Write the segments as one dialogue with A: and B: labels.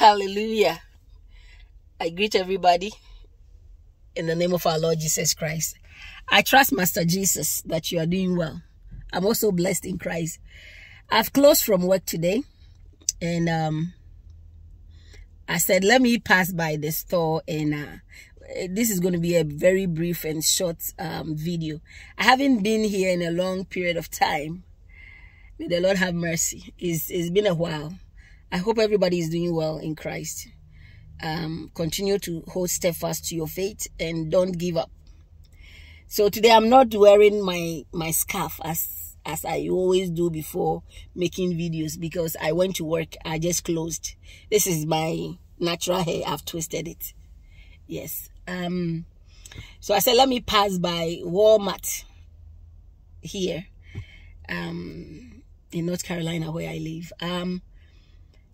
A: Hallelujah. I greet everybody in the name of our Lord Jesus Christ. I trust Master Jesus that you are doing well. I'm also blessed in Christ. I've closed from work today and um I said let me pass by the store and uh this is going to be a very brief and short um, video. I haven't been here in a long period of time. May the Lord have mercy. It's, it's been a while. I hope everybody is doing well in Christ. Um, continue to hold steadfast to your faith and don't give up. So today I'm not wearing my, my scarf as, as I always do before making videos because I went to work. I just closed. This is my natural hair. I've twisted it. Yes. Um, so I said, let me pass by Walmart here um, in North Carolina where I live. Um,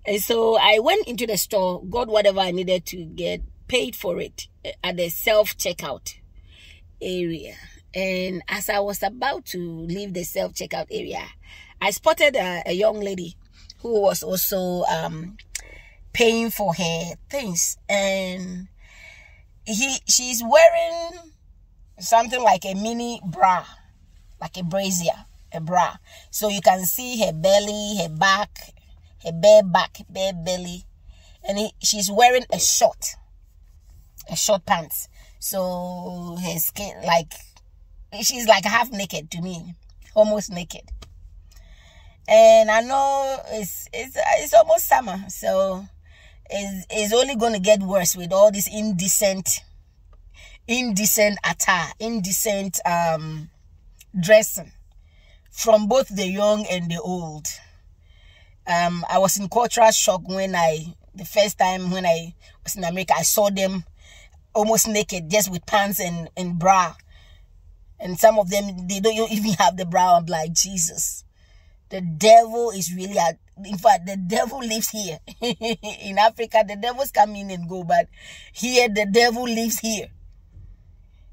A: and so I went into the store, got whatever I needed to get, paid for it at the self-checkout area. And as I was about to leave the self-checkout area, I spotted a, a, young lady who was also um, paying for her things. And he she's wearing something like a mini bra, like a brazier, a bra. So you can see her belly, her back, her bare back, bare belly. And he, she's wearing a short, a short pants. So her skin, like, she's like half naked to me, almost naked. And I know it's it's it's almost summer, so it's is only to get worse with all this indecent indecent attire indecent um dressing from both the young and the old um i was in cultural shock when i the first time when i was in america i saw them almost naked just with pants and and bra. And some of them they don't even have the bra. I'm like jesus. The devil is really at in fact the devil lives here. In africa the devils come in and go but here the devil lives here.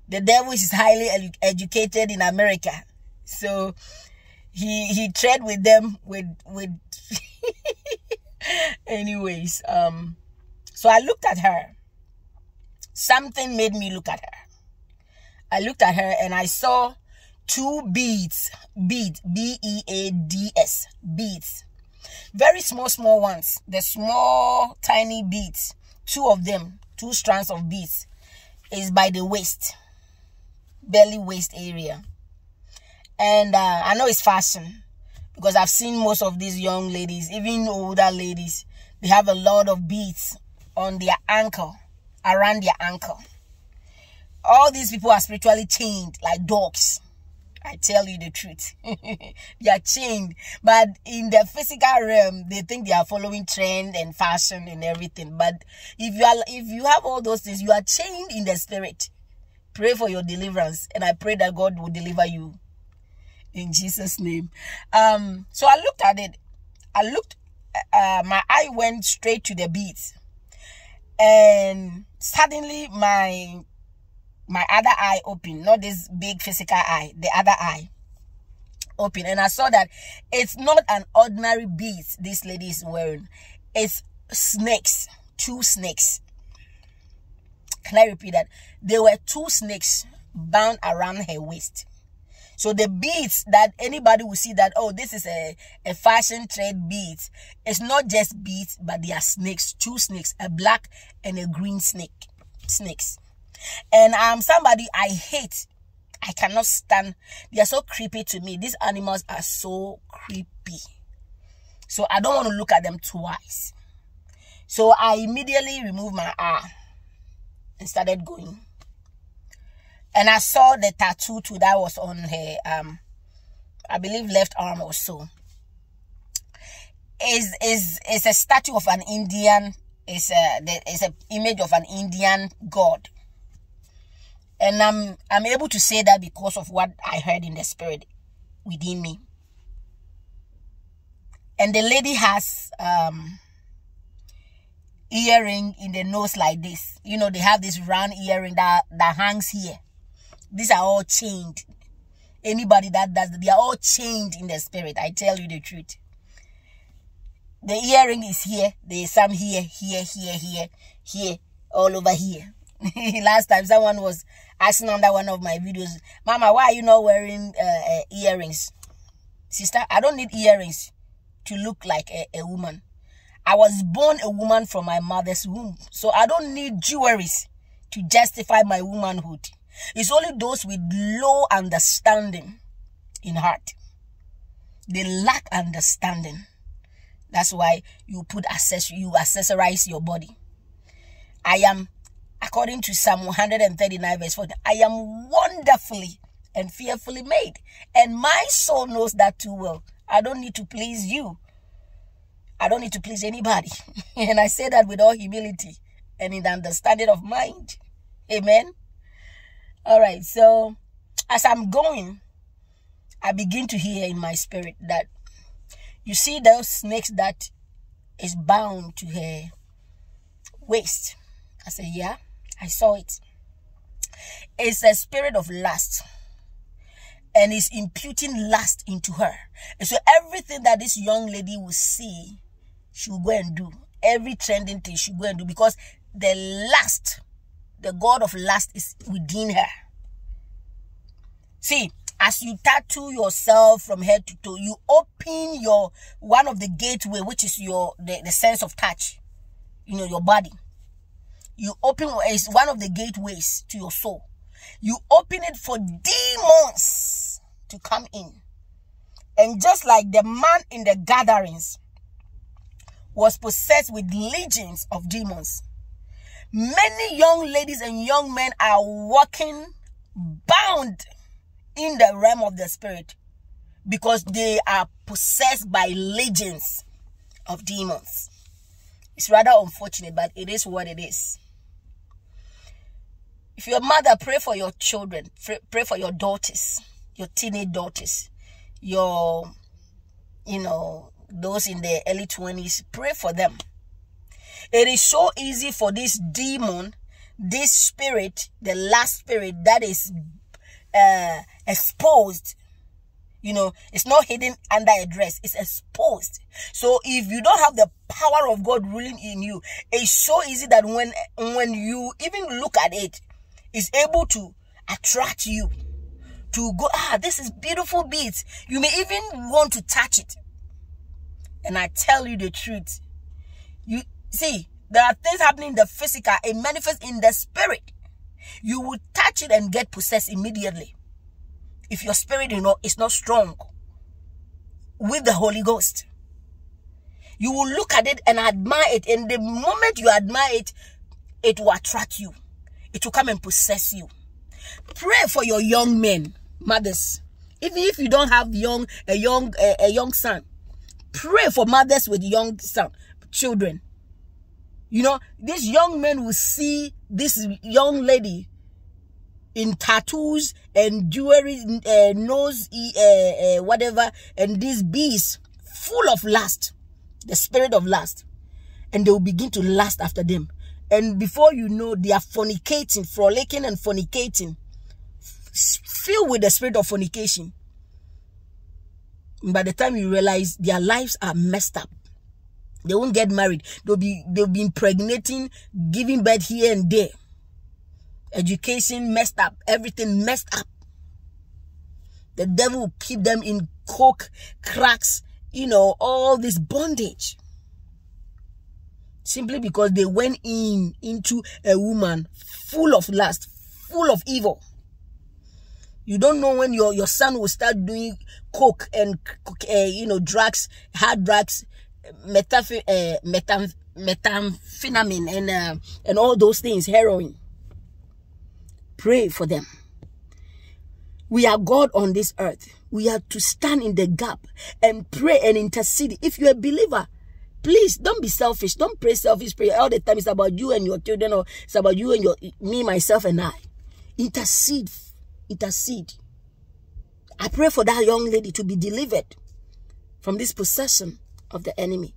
A: The devil is highly ed educated in america. So he he tread with them with with anyways um so i looked at her. Something made me look at her. I looked at her and i saw two beads beads b-e-a-d-s beads. Very small small ones. The small tiny beads. Two of them two strands of beads is by the waist belly waist area and uh, i know it's fashion because i've seen most of these young ladies even older ladies they have a lot of beads on their ankle around their ankle all these people are spiritually chained like dogs I tell you the truth. they are chained. But in the physical realm, they think they are following trend and fashion and everything. But if you are if you have all those things, you are chained in the spirit. Pray for your deliverance. And I pray that God will deliver you. In Jesus' name. Um, so I looked at it. I looked uh, my eye went straight to the beats. And suddenly my my other eye opened, not this big physical eye, the other eye open. And I saw that it's not an ordinary bead this lady is wearing. It's snakes, two snakes. Can I repeat that? There were two snakes bound around her waist. So the beads that anybody will see that, oh, this is a, a fashion trade beads. It's not just beads, but they are snakes, two snakes, a black and a green snake, snakes. And I'm somebody I hate. I cannot stand. They are so creepy to me. These animals are so creepy. So I don't want to look at them twice. So I immediately removed my eye and started going. And I saw the tattoo too that was on her, um, I believe left arm or so. Is is is a statue of an Indian. Is a is a image of an Indian god and I'm I'm able to say that because of what I heard in the spirit within me. And the lady has um earring in the nose like this. You know, they have this round earring that that hangs here. These are all chained. Anybody that does they are all chained in the spirit. I tell you the truth. The earring is here. There's some here, here, here, here, here, all over here. Last time someone was asking under one of my videos, Mama, why are you not wearing uh, uh, earrings? Sister, I don't need earrings to look like a, a woman. I was born a woman from my mother's womb. So I don't need jewelries to justify my womanhood. It's only those with low understanding in heart. They lack understanding. That's why you put access you accessorize your body. I am according to Psalm 139 verse 4, I am wonderfully and fearfully made. And my soul knows that too well. I don't need to please you. I don't need to please anybody. and I say that with all humility and in the understanding of mind. Amen. All right. So as I'm going, I begin to hear in my spirit that you see those snakes that is bound to her waist. I said, Yeah, I saw it. It's a spirit of lust and is imputing lust into her. And so everything that this young lady will see she will go and do. Every trending thing she will go and do because the lust, the God of lust is within her. See, as you tattoo yourself from head to toe, you open your one of the gateway, which is your the, the sense of touch, you know, your body. You open is one of the gateways to your soul. You open it for demons to come in. And just like the man in the Gadarenes, was possessed with legions of demons. Many young ladies and young men are walking bound in the realm of the spirit because they are possessed by legions of demons. It's rather unfortunate, but it is what it is. If you're a mother, pray for your children, pray, pray for your daughters, your teenage daughters, your, you know, those in their early 20s, pray for them. It is so easy for this demon, this spirit, the last spirit that is uh, exposed. You know, it's not hidden under a dress, it's exposed. So if you don't have the power of God ruling in you, it's so easy that when when you even look at it, it's able to attract you to go, ah, this is beautiful beads. You may even want to touch it. And I tell you the truth. You see, there are things happening in the physical, it manifests in the spirit. You will touch it and get possessed immediately. If your spirit you know, is not strong with the Holy Ghost. You will look at it and admire it. And the moment you admire it, it will attract you. It will come and possess you. Pray for your young men, mothers. Even if you don't have young a young a, a young son, Pray for mothers with young son, children. You know, this young man will see this young lady in tattoos and jewelry, uh, nose, uh, uh, whatever, and these beasts full of lust, the spirit of lust. And they will begin to lust after them. And before you know, they are fornicating, frolicking and fornicating, filled with the spirit of fornication by the time you realize their lives are messed up they won't get married. They'll be they'll be impregnating giving birth here and there. Education messed up. Everything messed up. The devil will keep them in coke cracks you know all this bondage. Simply because they went in into a woman full of lust full of evil. You don't know when your, your son will start doing coke and, uh, you know, drugs, hard drugs, methamphetamine and, uh, and all those things, heroin. Pray for them. We are God on this earth. We are to stand in the gap and pray and intercede. If you're a believer, please don't be selfish. Don't pray selfish prayer all the time. It's about you and your children or it's about you and your me, myself, and I. Intercede intercede. I pray for that young lady to be delivered from this possession of the enemy.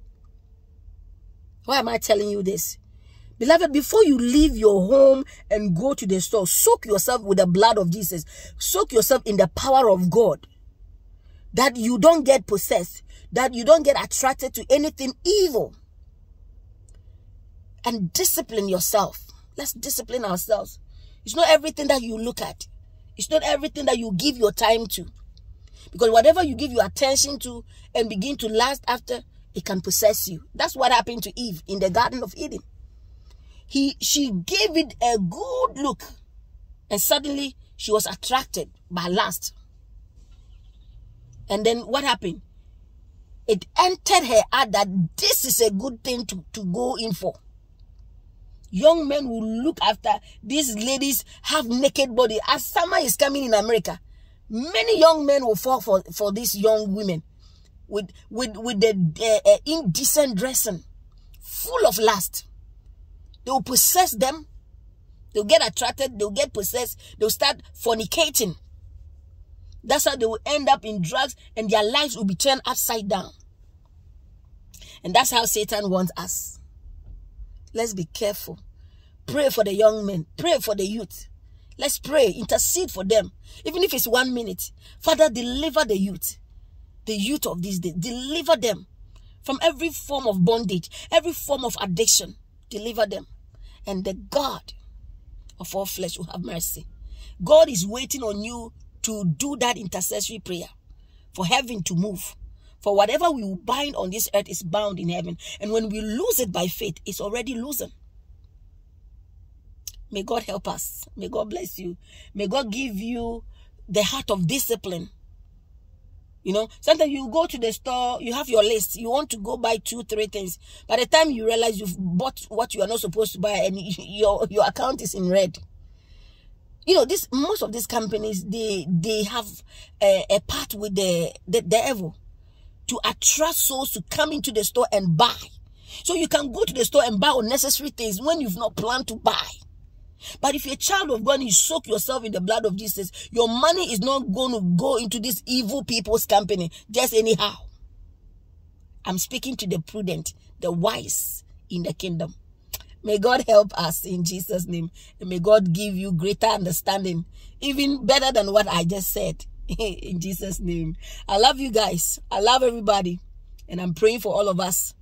A: Why am I telling you this? Beloved, before you leave your home and go to the store, soak yourself with the blood of Jesus. Soak yourself in the power of God. that you don't get possessed, that you don't get attracted to anything evil. And discipline yourself. Let's discipline ourselves. It's not everything that you look at. It's not everything that you give your time to. Because whatever you give your attention to and begin to last after, it can possess you. That's what happened to Eve in the Garden of Eden. He, she gave it a good look and suddenly she was attracted by lust. And then what happened? It entered her heart that this is a good thing to, to go in for. Young men will look after these ladies have naked body. As summer is coming in America, many young men will fall for, for these young women with, with, with the uh, indecent dressing, full of lust. They will possess them. They'll get attracted. They'll get possessed. They'll start fornicating. That's how they will end up in drugs and their lives will be turned upside down. And that's how Satan wants us. Let's be careful. Pray for the young men. Pray for the youth. Let's pray. Intercede for them. Even if it's one minute. Father, deliver the youth. The youth of this days. Deliver them from every form of bondage. Every form of addiction. Deliver them. And the God of all flesh will have mercy. God is waiting on you to do that intercessory prayer for heaven to move. For whatever we bind on this earth is bound in heaven. And when we lose it by faith, it's already loosened. May God help us. May God bless you. May God give you the heart of discipline. You know, sometimes you go to the store, you have your list, you want to go buy two, three things. By the time you realize you've bought what you are not supposed to buy and your, your account is in red, you know this most of these companies they they have a, a part with the, the devil to attract souls to come into the store and buy. So you can go to the store and buy unnecessary things when you've not planned to buy but if you're a child of God, you soak yourself in the blood of Jesus, your money is not going to go into this evil people's company just anyhow. I'm speaking to the prudent, the wise in the kingdom. May God help us in Jesus' name. And may God give you greater understanding, even better than what I just said. in Jesus' name. I love you guys. I love everybody. And I'm praying for all of us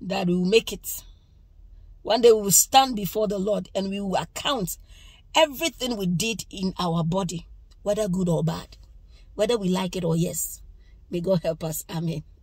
A: that we will make it. One day we will stand before the Lord and we will account everything we did in our body, whether good or bad, whether we like it or yes. May God help us. Amen.